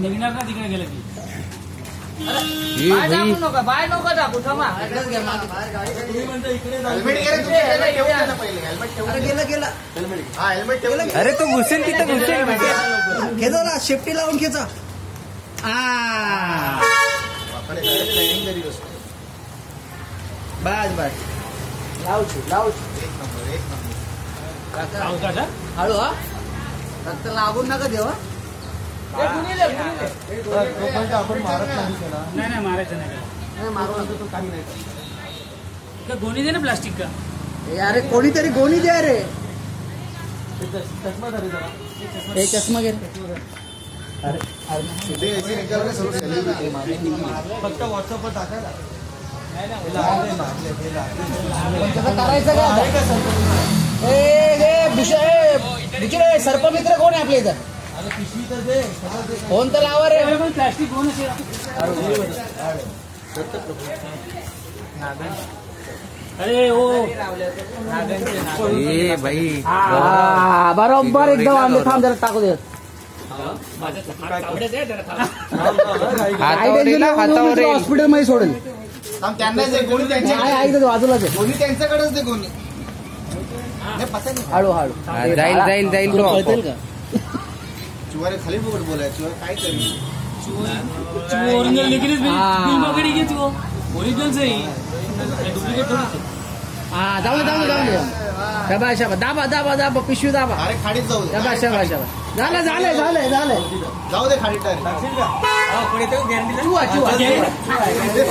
निघणार ना तिकडे गेलं की ए बाय नका बाय नको टाकू थांबा अरे तो घुसेल तिथं घुसेल खेचो ना शेफ्टी लावून खेचा बस बस. लावू लावू? हळू हा. फक्त लागून नका देवा ए, गुनीले, गुनीले. नाही नाही मारायचं नाही का गोणी दे ना प्लास्टिक का? अरे कोणीतरी गोणी द्या रे हे चष्मा घे. रे. अरे अरे कसं करायचं का भुशे सर्पमित्र कोण आहे आपल्या इथं? फोन तर लावा रे? प्लास्टिक कोण असेल अरे हो ए भाई बरोबर एकदम आणले थांब जरा टाकू दे. हातावर येईल ना, हातावर येईल हॉस्पिटलमध्ये सोडेल त्यांनाच आहे कोणी त्यांच्या आहे आहे बाजूलाच आहे. कोणी त्यांच्याकडेच दे कोणी. हळू हळू. हा, जाईल जाईल जाईल तो तुला आपोआप. कळतील का? चिवारे खाली फुकट बोलाय चिवारे काय करेल तू ओरिजिनल लेकिन हा. पकडी घे तू ओरिजिनल सही डुप्लिकेट थोडी हा जाऊ दे जाऊ दे जाऊ शाबा शाबा. दाबा दाबा दाबा. पिशवी दाबा. अरे खाडीत जाऊ दे. शाबा शाबा शाबा. झालं झालंय झालंय झालंय जाऊ दे खाडीत. चुवा.